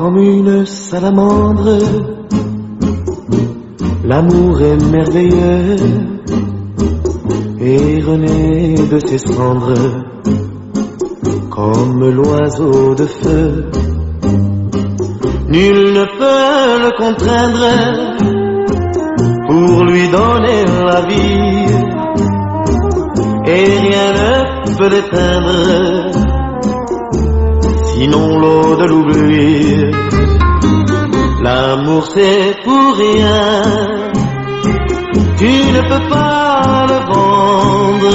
Comme une salamandre, l'amour est merveilleux et renaît de ses cendres comme l'oiseau de feu. Nul ne peut le contraindre pour lui donner la vie et rien ne peut l'éteindre sinon l'eau de l'oubli. L'amour c'est pour rien, tu ne peux pas le vendre.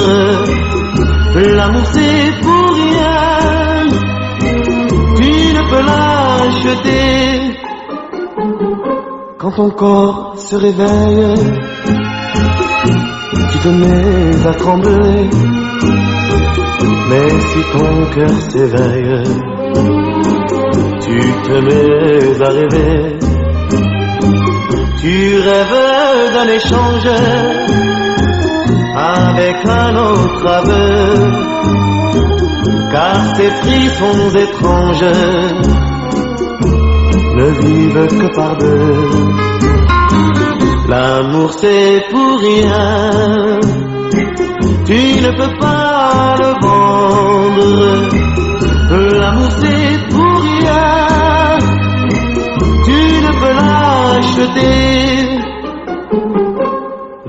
L'amour c'est pour rien, tu ne peux l'acheter. Quand ton corps se réveille, tu te mets à trembler. Mais si ton cœur s'éveille, te mets à rêver. Tu rêves d'un échange avec un autre aveu, car ces frissons étranges ne vivent que par deux. L'amour c'est pour rien, tu ne peux pas le vendre. L'amour c'est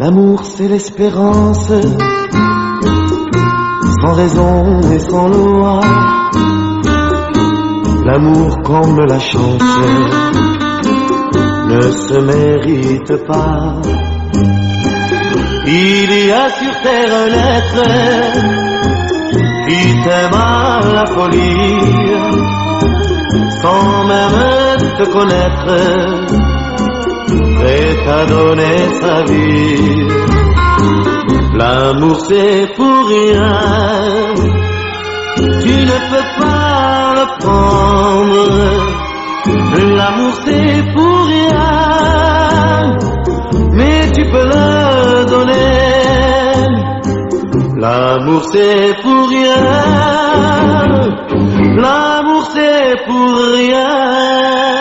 L'amour c'est l'espérance, sans raison et sans loi. L'amour comme la chance ne se mérite pas. Il y a sur terre un être qui t'aime à la folie, sans même te connaître, prêt à donner sa vie. L'amour c'est pour rien, tu ne peux pas le prendre. L'amour c'est pour rien, mais tu peux le donner. L'amour c'est pour rien, l'amour c'est pour rien.